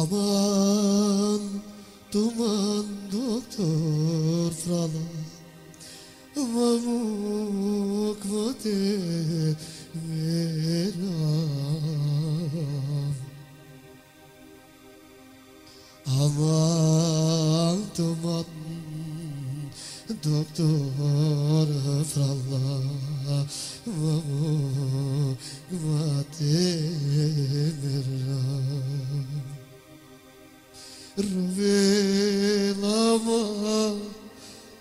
Aman duman doktor frala Mamuk mate veram Aman duman doktor frala Mamuk mate veram Ruvelama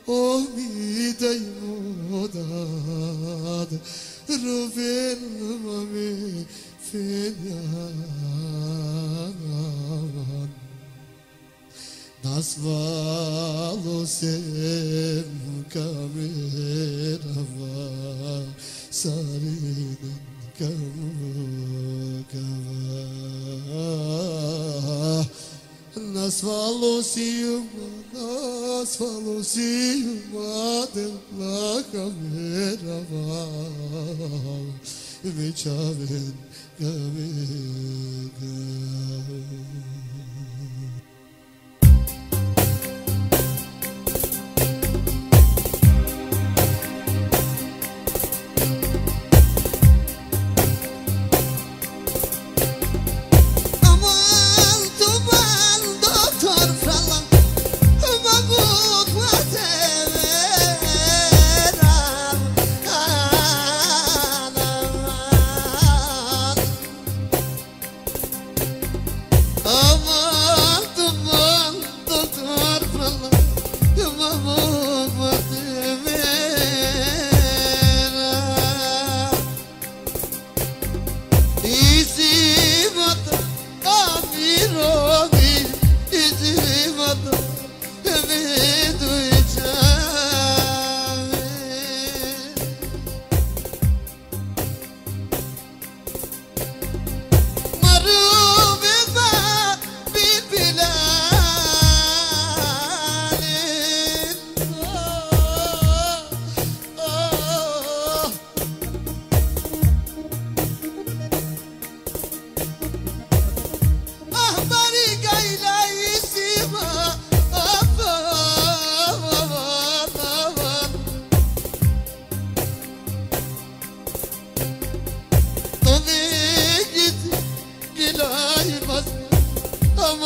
Oh mi dai modad Ruvelama me fenyan Nasvalo sem kamerava Sarinin Nas falou se uma, nas falou se uma dela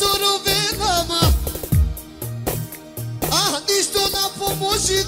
Sono vedama Ah, nisto na pomoći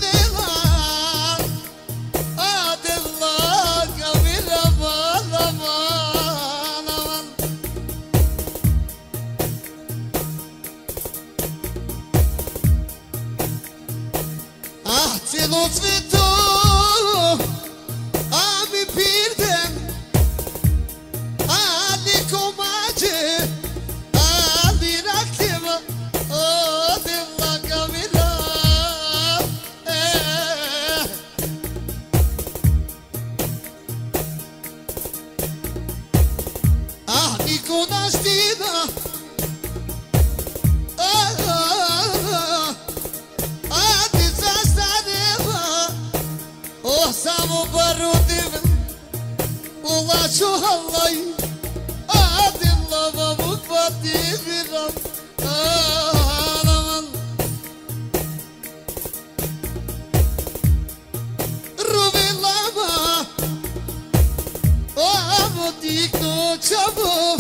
Allah samo baru divim Ulaču halaj Adin lava vukvati biram Alaman Rubi lama Amo ti ko čabo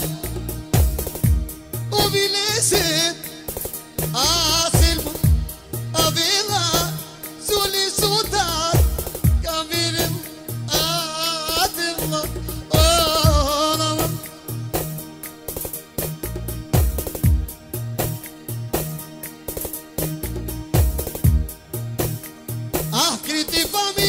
Obilese crucificado.